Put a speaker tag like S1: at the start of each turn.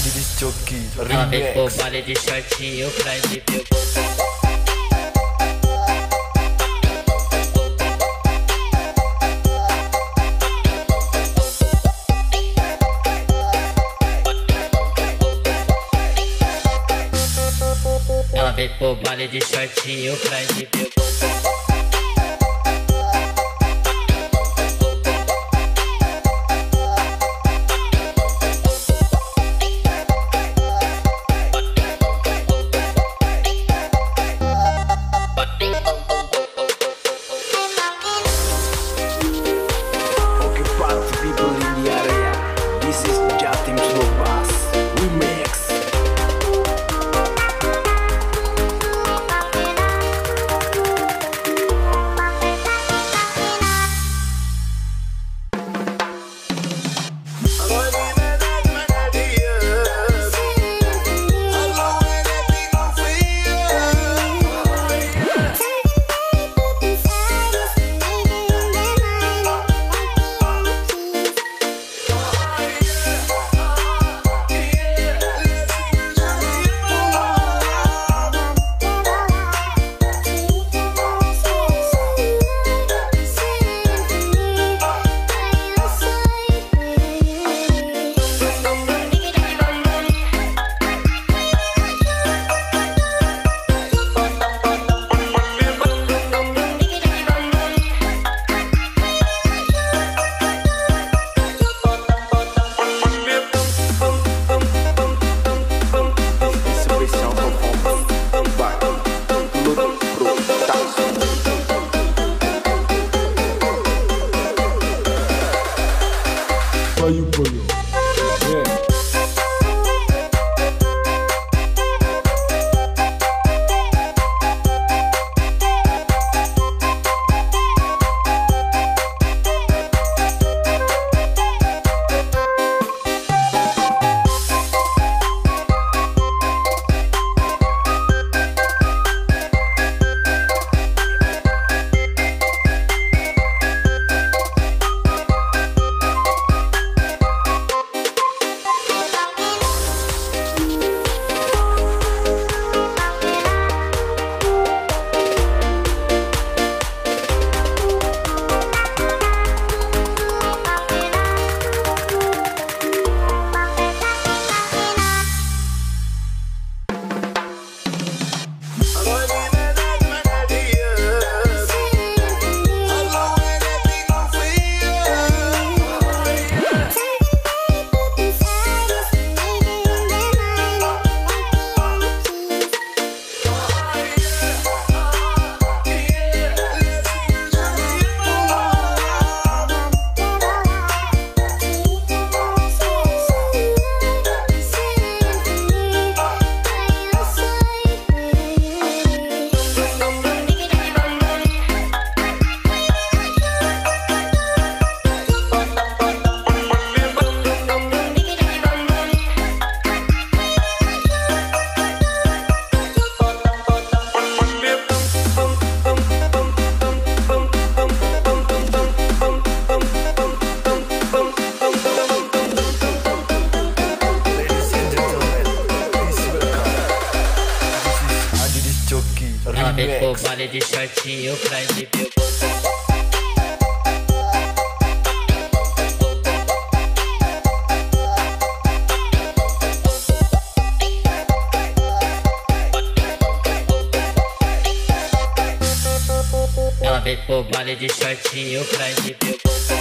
S1: Ela vem pro
S2: Remix
S1: baile de shortinho pra me pegou. Ela vem pro baile de shortinho pra me pegou.
S2: O
S1: vale de shortinho pra exibir o. Ela veio pro baile de shortinho pra exibir o.